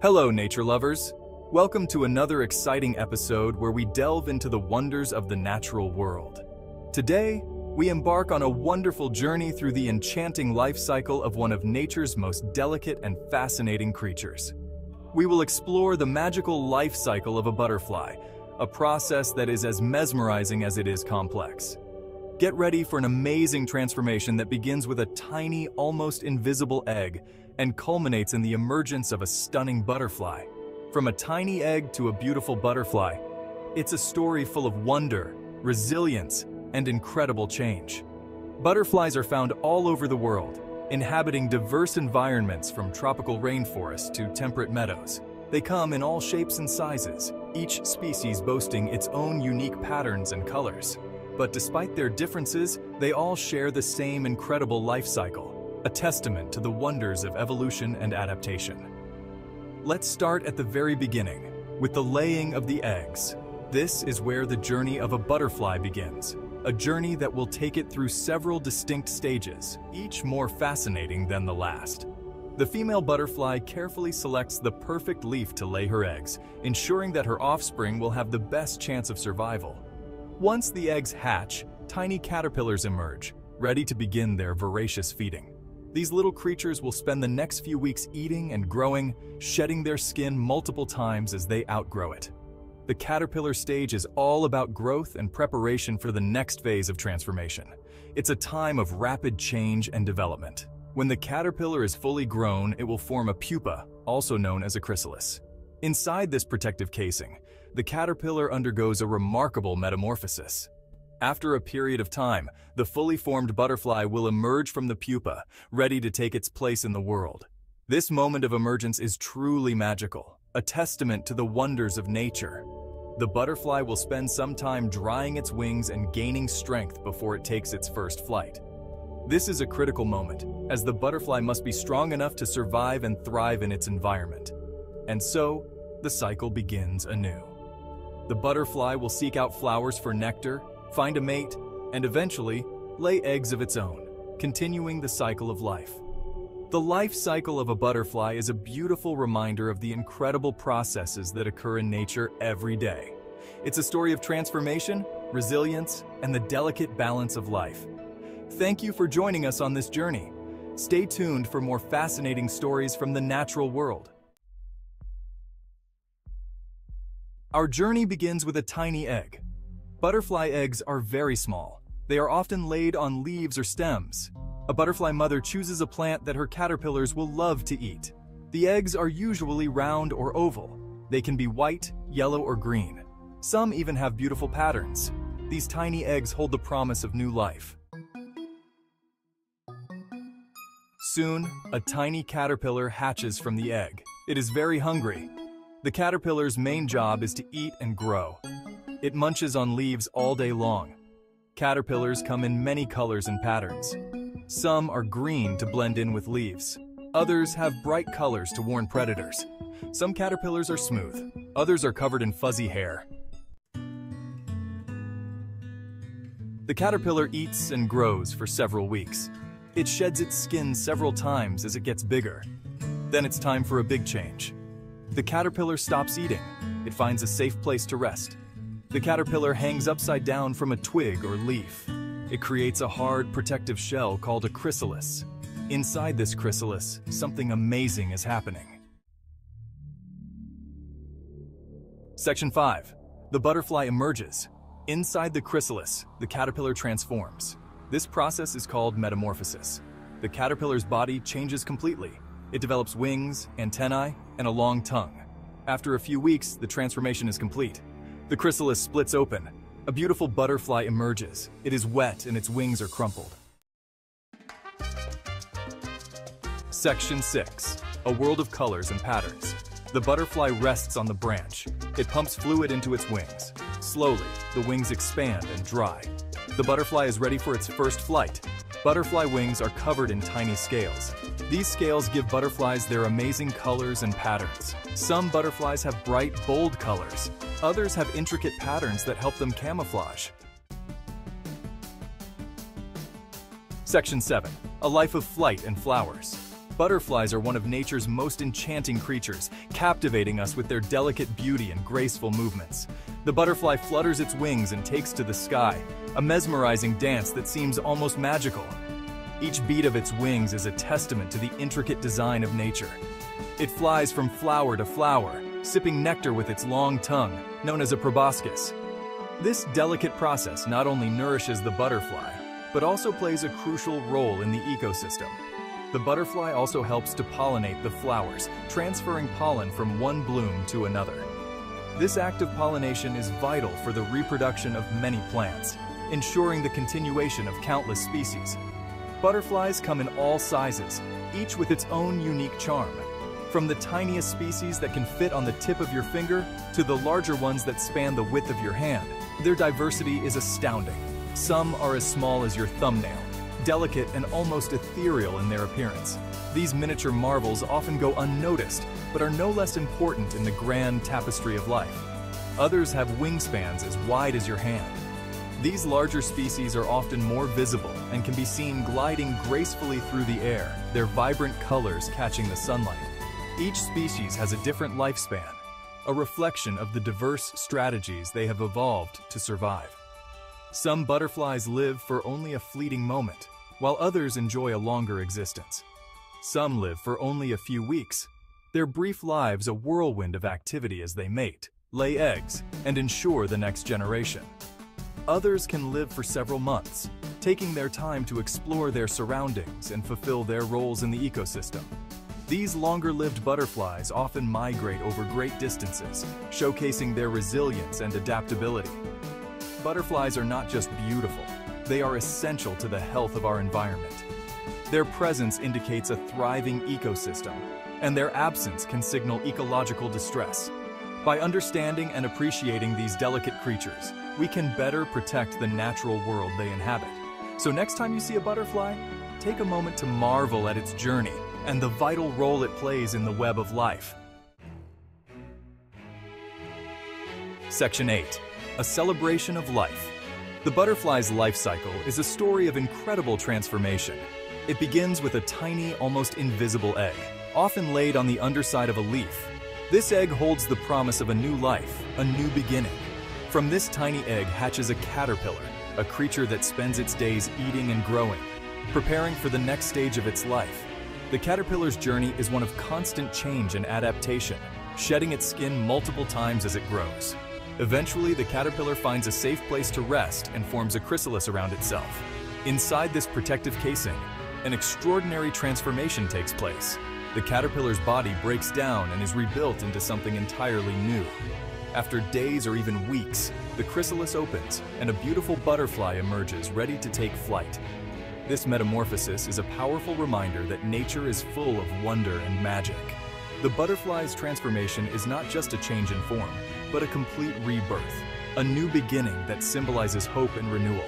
Hello, nature lovers. Welcome to another exciting episode where we delve into the wonders of the natural world. Today, we embark on a wonderful journey through the enchanting life cycle of one of nature's most delicate and fascinating creatures. We will explore the magical life cycle of a butterfly, a process that is as mesmerizing as it is complex. Get ready for an amazing transformation that begins with a tiny, almost invisible egg and culminates in the emergence of a stunning butterfly. From a tiny egg to a beautiful butterfly, it's a story full of wonder, resilience, and incredible change. Butterflies are found all over the world, inhabiting diverse environments from tropical rainforests to temperate meadows. They come in all shapes and sizes, each species boasting its own unique patterns and colors. But despite their differences, they all share the same incredible life cycle, a testament to the wonders of evolution and adaptation. Let's start at the very beginning, with the laying of the eggs. This is where the journey of a butterfly begins, a journey that will take it through several distinct stages, each more fascinating than the last. The female butterfly carefully selects the perfect leaf to lay her eggs, ensuring that her offspring will have the best chance of survival. Once the eggs hatch, tiny caterpillars emerge, ready to begin their voracious feeding. These little creatures will spend the next few weeks eating and growing, shedding their skin multiple times as they outgrow it. The caterpillar stage is all about growth and preparation for the next phase of transformation. It's a time of rapid change and development. When the caterpillar is fully grown, it will form a pupa, also known as a chrysalis. Inside this protective casing, the caterpillar undergoes a remarkable metamorphosis. After a period of time, the fully formed butterfly will emerge from the pupa, ready to take its place in the world. This moment of emergence is truly magical, a testament to the wonders of nature. The butterfly will spend some time drying its wings and gaining strength before it takes its first flight. This is a critical moment, as the butterfly must be strong enough to survive and thrive in its environment. And so, the cycle begins anew. The butterfly will seek out flowers for nectar, find a mate, and eventually lay eggs of its own, continuing the cycle of life. The life cycle of a butterfly is a beautiful reminder of the incredible processes that occur in nature every day. It's a story of transformation, resilience, and the delicate balance of life. Thank you for joining us on this journey. Stay tuned for more fascinating stories from the natural world. Our journey begins with a tiny egg. Butterfly eggs are very small. They are often laid on leaves or stems. A butterfly mother chooses a plant that her caterpillars will love to eat. The eggs are usually round or oval. They can be white, yellow, or green. Some even have beautiful patterns. These tiny eggs hold the promise of new life. Soon, a tiny caterpillar hatches from the egg. It is very hungry. The caterpillar's main job is to eat and grow. It munches on leaves all day long. Caterpillars come in many colors and patterns. Some are green to blend in with leaves. Others have bright colors to warn predators. Some caterpillars are smooth. Others are covered in fuzzy hair. The caterpillar eats and grows for several weeks. It sheds its skin several times as it gets bigger. Then it's time for a big change. The caterpillar stops eating. It finds a safe place to rest. The caterpillar hangs upside down from a twig or leaf. It creates a hard, protective shell called a chrysalis. Inside this chrysalis, something amazing is happening. Section 5. The butterfly emerges. Inside the chrysalis, the caterpillar transforms. This process is called metamorphosis. The caterpillar's body changes completely. It develops wings, antennae, and a long tongue. After a few weeks, the transformation is complete. The chrysalis splits open. A beautiful butterfly emerges. It is wet and its wings are crumpled. Section 6. A world of colors and patterns. The butterfly rests on the branch. It pumps fluid into its wings. Slowly, the wings expand and dry. The butterfly is ready for its first flight. Butterfly wings are covered in tiny scales. These scales give butterflies their amazing colors and patterns. Some butterflies have bright, bold colors. Others have intricate patterns that help them camouflage. Section 7. A life of flight and flowers. Butterflies are one of nature's most enchanting creatures, captivating us with their delicate beauty and graceful movements. The butterfly flutters its wings and takes to the sky, a mesmerizing dance that seems almost magical. Each beat of its wings is a testament to the intricate design of nature. It flies from flower to flower, sipping nectar with its long tongue, known as a proboscis. This delicate process not only nourishes the butterfly, but also plays a crucial role in the ecosystem. The butterfly also helps to pollinate the flowers, transferring pollen from one bloom to another. This act of pollination is vital for the reproduction of many plants, ensuring the continuation of countless species. Butterflies come in all sizes, each with its own unique charm. From the tiniest species that can fit on the tip of your finger to the larger ones that span the width of your hand, their diversity is astounding. Some are as small as your thumbnail, delicate and almost ethereal in their appearance. These miniature marvels often go unnoticed, but are no less important in the grand tapestry of life. Others have wingspans as wide as your hand. These larger species are often more visible and can be seen gliding gracefully through the air, their vibrant colors catching the sunlight. Each species has a different lifespan, a reflection of the diverse strategies they have evolved to survive. Some butterflies live for only a fleeting moment, while others enjoy a longer existence. Some live for only a few weeks, their brief lives a whirlwind of activity as they mate, lay eggs, and ensure the next generation. Others can live for several months, taking their time to explore their surroundings and fulfill their roles in the ecosystem. These longer-lived butterflies often migrate over great distances, showcasing their resilience and adaptability. Butterflies are not just beautiful, they are essential to the health of our environment. Their presence indicates a thriving ecosystem, and their absence can signal ecological distress. By understanding and appreciating these delicate creatures, we can better protect the natural world they inhabit. So next time you see a butterfly, take a moment to marvel at its journey and the vital role it plays in the web of life. Section 8. A Celebration of Life the butterfly's life cycle is a story of incredible transformation. It begins with a tiny, almost invisible egg, often laid on the underside of a leaf. This egg holds the promise of a new life, a new beginning. From this tiny egg hatches a caterpillar, a creature that spends its days eating and growing, preparing for the next stage of its life. The caterpillar's journey is one of constant change and adaptation, shedding its skin multiple times as it grows. Eventually, the caterpillar finds a safe place to rest and forms a chrysalis around itself. Inside this protective casing, an extraordinary transformation takes place. The caterpillar's body breaks down and is rebuilt into something entirely new. After days or even weeks, the chrysalis opens and a beautiful butterfly emerges ready to take flight. This metamorphosis is a powerful reminder that nature is full of wonder and magic. The butterfly's transformation is not just a change in form, but a complete rebirth, a new beginning that symbolizes hope and renewal.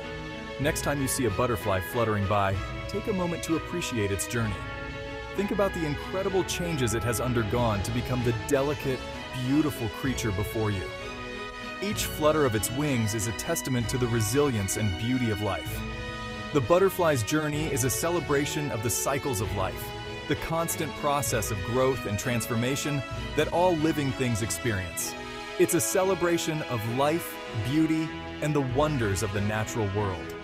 Next time you see a butterfly fluttering by, take a moment to appreciate its journey. Think about the incredible changes it has undergone to become the delicate, beautiful creature before you. Each flutter of its wings is a testament to the resilience and beauty of life. The butterfly's journey is a celebration of the cycles of life, the constant process of growth and transformation that all living things experience. It's a celebration of life, beauty, and the wonders of the natural world.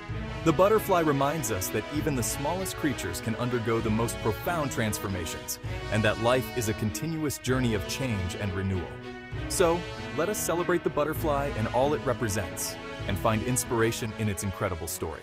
The butterfly reminds us that even the smallest creatures can undergo the most profound transformations, and that life is a continuous journey of change and renewal. So, let us celebrate the butterfly and all it represents, and find inspiration in its incredible story.